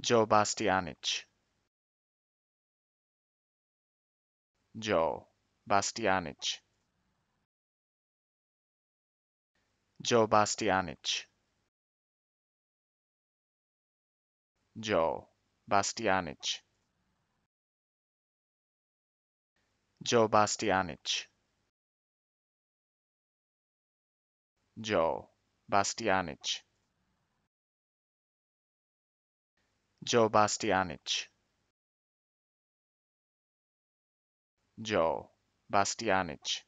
Joe Bastianich. Joe Bastianich. Joe Bastianich. Joe Bastianich. Joe Bastianich. Joe Bastianich. Joe Bastianich. Joe Bastianich.